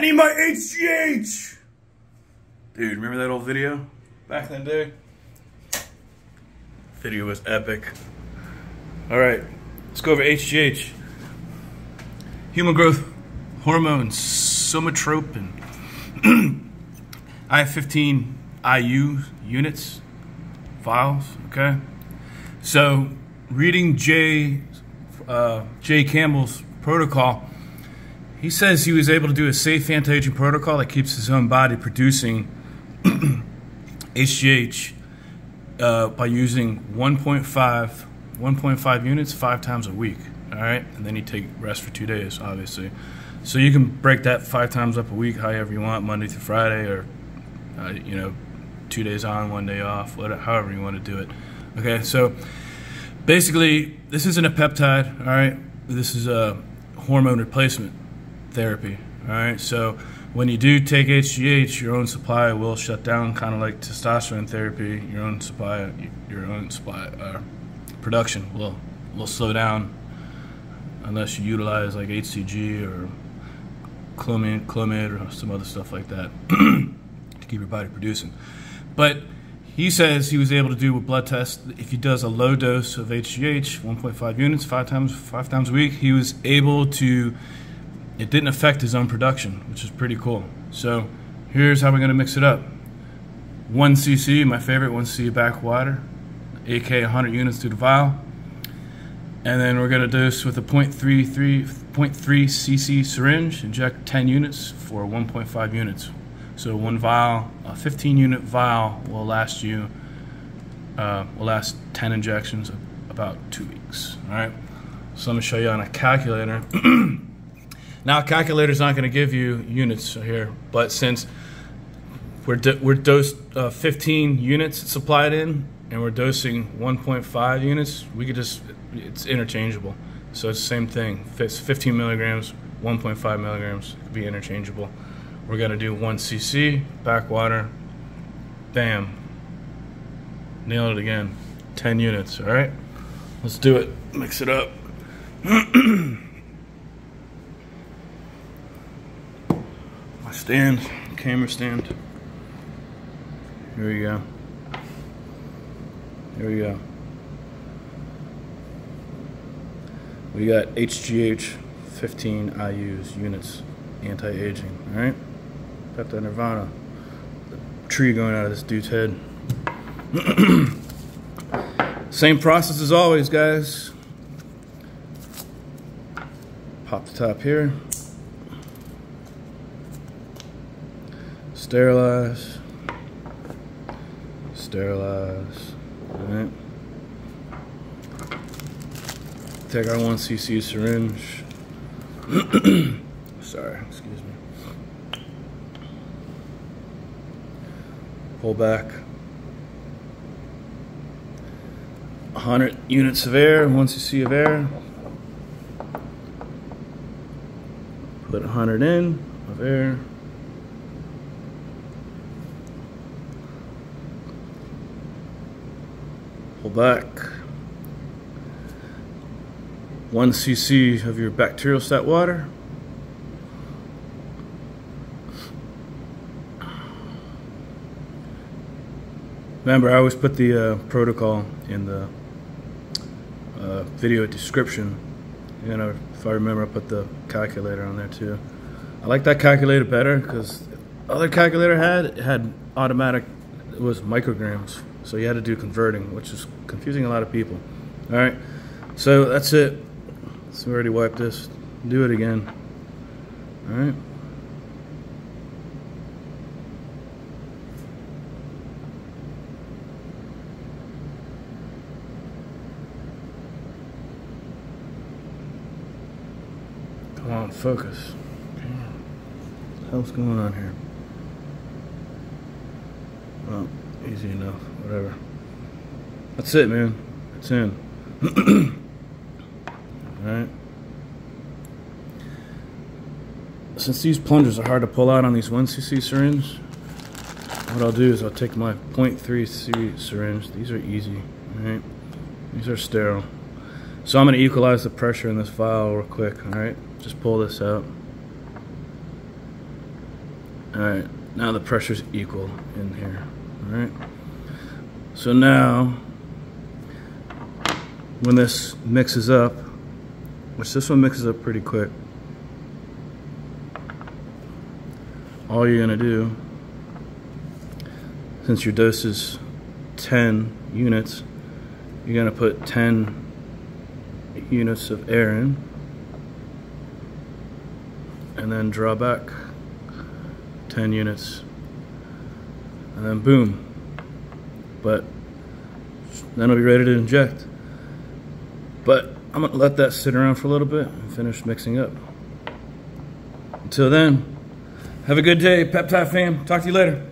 need my HGH! Dude, remember that old video back in the day? Video was epic. All right, let's go over HGH. Human growth hormone, somatropin. I have 15 IU units, vials, okay? So, reading Jay, uh, Jay Campbell's protocol, he says he was able to do a safe anti-aging protocol that keeps his own body producing HGH uh, by using 1.5 1.5 units five times a week. All right, and then you take rest for two days, obviously. So you can break that five times up a week, however you want, Monday through Friday, or uh, you know, two days on, one day off, whatever, however you want to do it. Okay, so basically, this isn't a peptide. All right, this is a hormone replacement therapy. All right, so when you do take HGH, your own supply will shut down, kind of like testosterone therapy. Your own supply, your own supply uh, production will will slow down unless you utilize like HCG or Clomid, Clomid or some other stuff like that to keep your body producing. But he says he was able to do a blood test. If he does a low dose of HGH, 1.5 units, five times five times a week, he was able to. It didn't affect his own production, which is pretty cool. So here's how we're gonna mix it up. One cc, my favorite, one cc bac water, AK 100 units through the vial, and then we're gonna dose with a 0.33, 0.3 cc syringe, inject 10 units for 1.5 units. So one vial, a 15 unit vial will last you, uh, will last 10 injections, of about two weeks. All right. So I'm gonna show you on a calculator. now, a calculator's not gonna give you units here, but since we're do we're dosed uh, 15 units supplied in, and we're dosing 1.5 units, we could just it's interchangeable. So it's the same thing. It's 15 milligrams, 1.5 milligrams could be interchangeable. We're gonna do one cc bac water. Bam. Nail it again. 10 units. All right. Let's do it. Mix it up. My stand, camera stand. Here we go. Here we go. We got HGH 15 IUs units anti-aging. All right, got the Nirvana the tree going out of this dude's head. Same process as always, guys. Pop the top here. Sterilize. Sterilize. All right. Take our 1cc syringe. Sorry, excuse me. Pull back. 100 units of air, 1cc of air. Put 100 in of air. Pull back. 1 cc of your bacteriostatic water. Remember, I always put the uh, protocol in the uh, video description. You know, if I remember, I put the calculator on there too. I like that calculator better because other calculator had it had automatic. It was micrograms, so you had to do converting, which is confusing a lot of people. All right, so that's it. So we already wiped this. Do it again. All right. Come on, focus. What the hell's going on here? Well, easy enough. Whatever. That's it, man. It's in. Alright. Since these plungers are hard to pull out on these 1cc syringes, what I'll do is I'll take my 0.3c syringe. These are easy, alright? These are sterile. So I'm going to equalize the pressure in this vial real quick, alright? Just pull this out. All right, now the pressure's equal in here. All right. So now, when this mixes up, which this one mixes up pretty quick, all you're gonna do, since your dose is 10 units, you're gonna put 10 units of air in and then draw back 10 units and then boom. But then I'll be ready to inject. But I'm gonna let that sit around for a little bit and finish mixing up. Until then have a good day peptide fam. Talk to you later